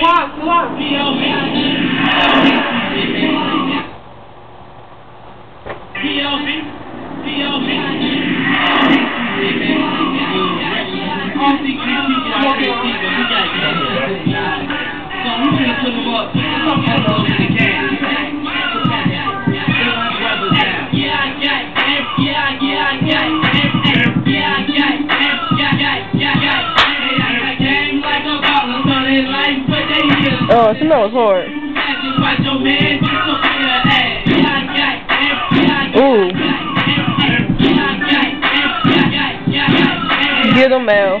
Come on, come on. Oh, it smells hard. Ooh. Get them out.